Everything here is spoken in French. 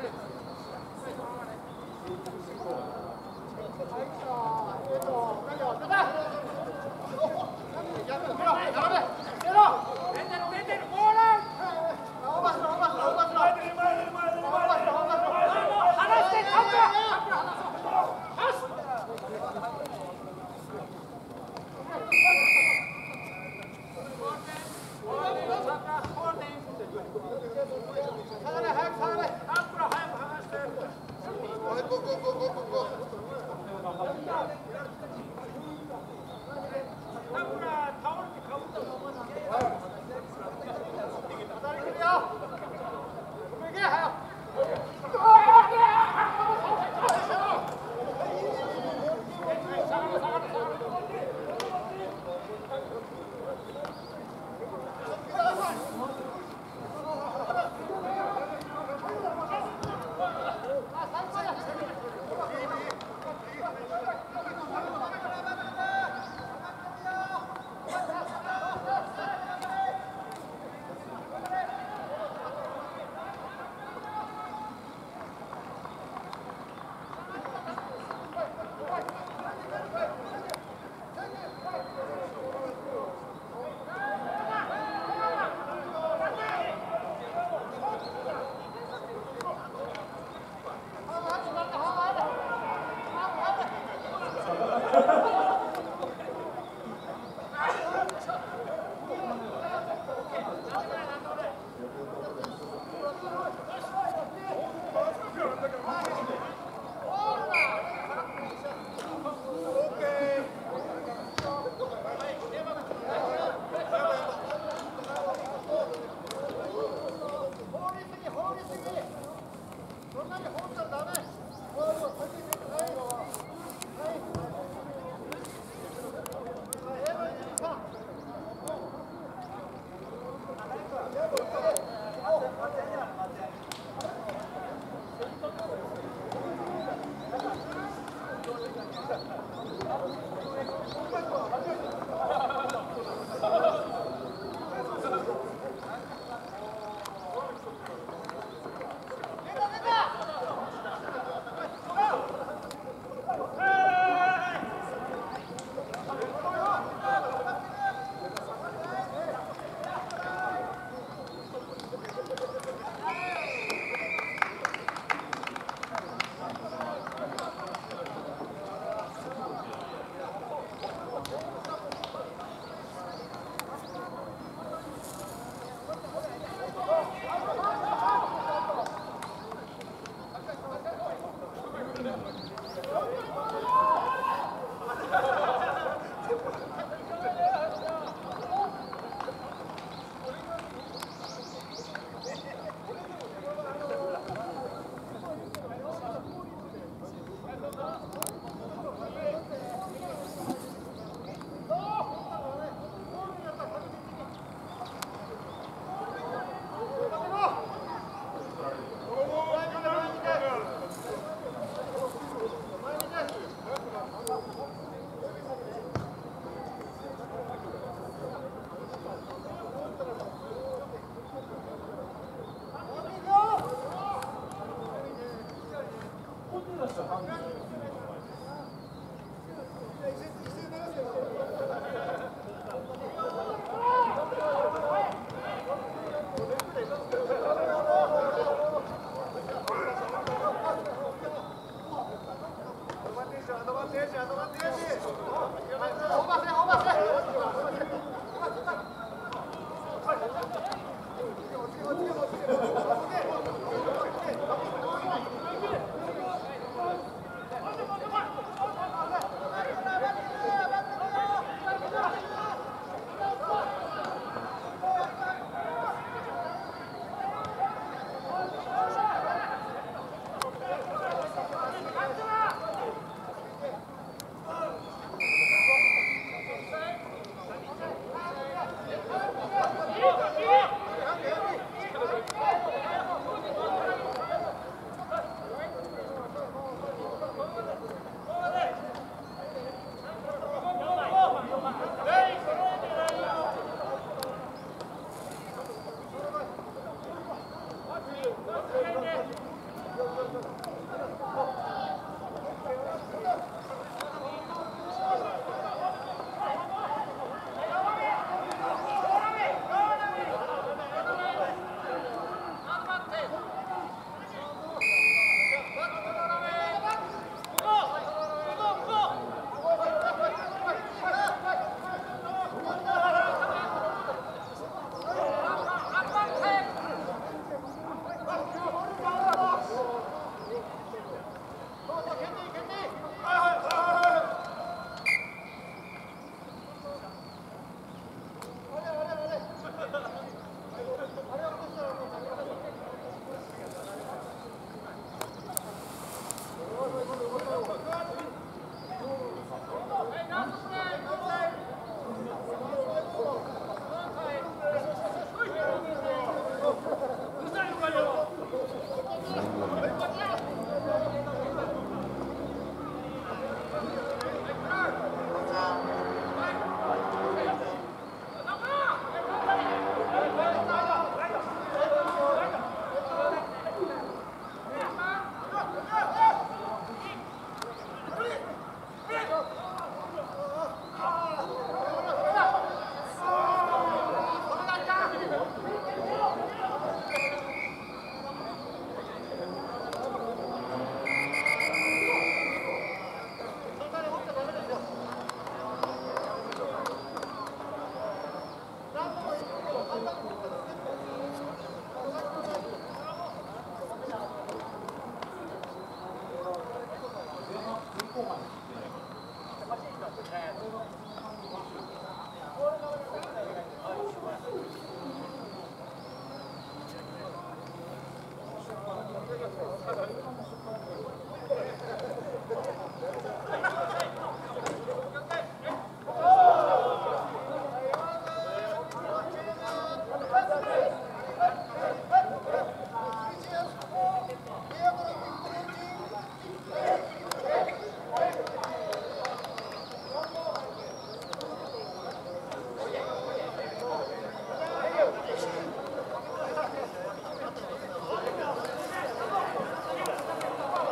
Six. Go, go, go, go, go.